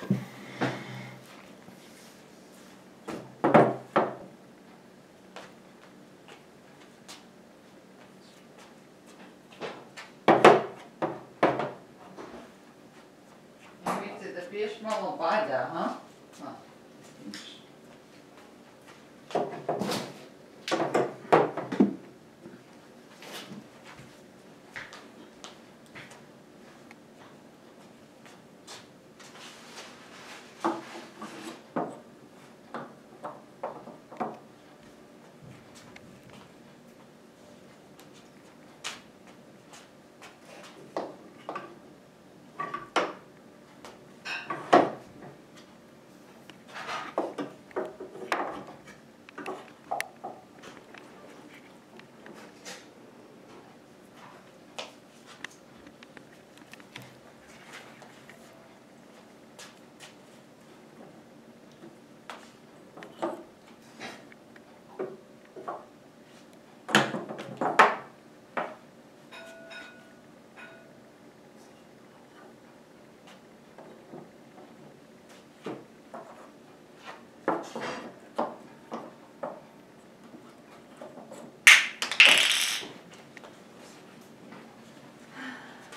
the fish from a bite, huh? huh.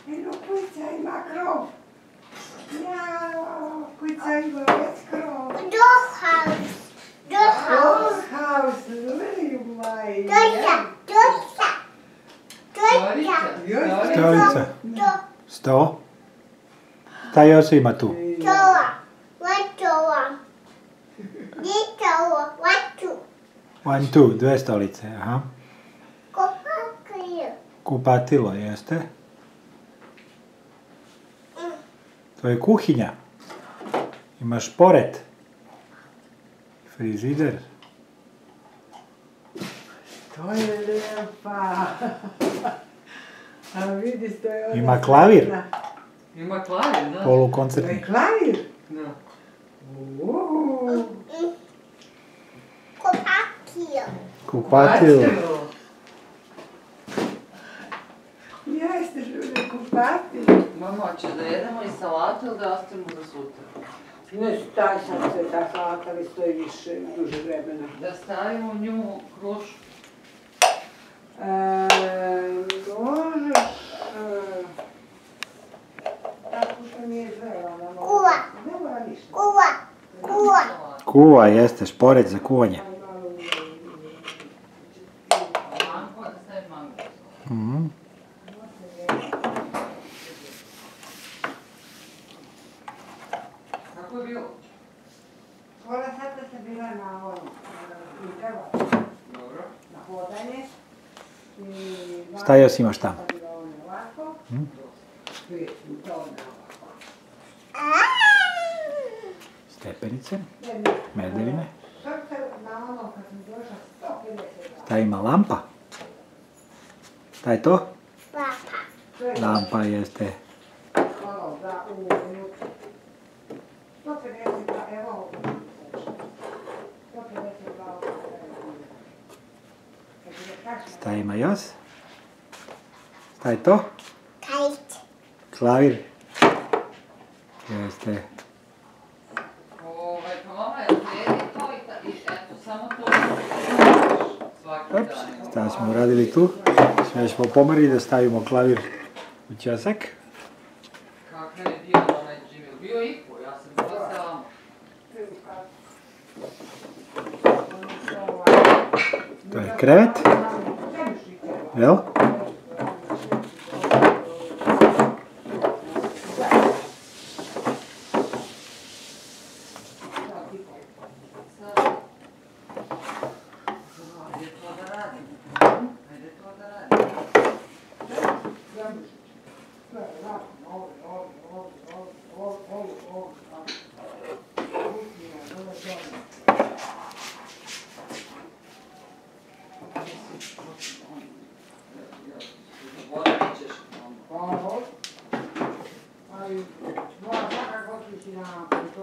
Eno, kujica ima krov. Jao, kujica ima već krov. Doghouse. Doghouse, ljubaj. Doja. Doja. Doja. Storica. Stolica. Do. Sto. Šta još ima tu? Doa. What doa? Ni doa. What to? One, two, dve stolice, aha. Kopakaju. Kupatilo, jeste? To je kuhinja. Imaš pored. Frižider. To je lijepa. A vidi što je ona Ima klavir. Ima klavir, da? To Polukoncertni. je klavir. Da. Uuu. Kupatilo. Kupatilo. Jeste žele kupati. Mama, hoće da salatu ili da ostavimo za sutra? Ne staj sam se, ta salata li stoji više, duže vremena. Da stavimo u nju krušu. E, možeš... E, tako što nije zrela, ona mora- Kuva. Ne mora ništa. Kuva. Kuva. Kuva, jeste, šporet za kuvanje. Mango, da stavim mango. Mhm je bilo? Pola sata sam bila na ovom, e, i treba Dobro. na hodanje. I Šta još imaš tamo? Stepenice, Ne, ne. medevine. Sad se na kad sam došla 150 dana. Šta ima lampa? Šta je to? Lampa jeste. za u minutu. 150 da, evo. 150 da, Šta ima još? Šta je to? Kite. Klavir. Jeste. Ovaj, pa mama je sredi to i, i eto, samo to svaki Ups, dan. šta smo uradili tu? Sve smo pomerili da stavimo klavir u ćosak. Kakav je bio onaj Jimmy? Bio Ipo, ja sam bila sama. To je krevet, jel? Ajde to da radimo. Ajde to da radimo. Zaboravit ćeš. Ali moram svakako otići na kontrolu kod one kardiologa, to je isto od mene, to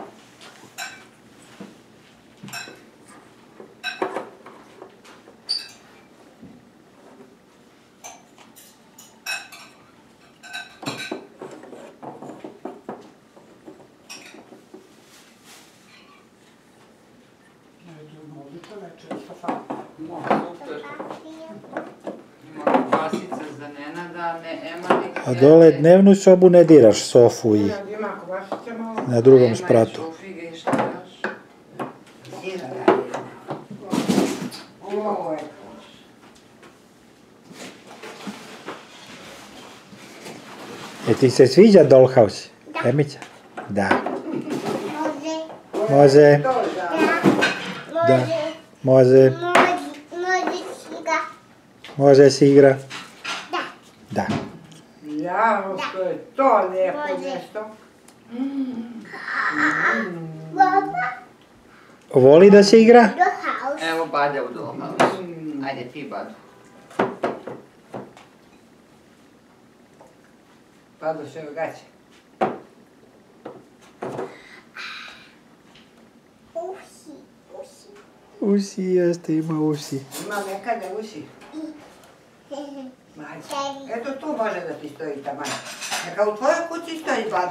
Super. Za Nenada, ne Ema A dole dnevnu sobu ne diraš sofu i na drugom spratu. da E ti se sviđa Dollhouse? Emića? Da. Može. Može. Da. Da. Može. Može. Može. Može si ga. Može se igra? Da. Da. Ja, što je to lijepo Može. nešto. Baba. Voli da se igra? Do house. Evo Bada u dollhouse. Ajde ti Bada. Pado se u gaće. Уси, asta има уси. Маме, каде уси? Ето ту може да ти стои тама. Нека у твоја куќи стои баба.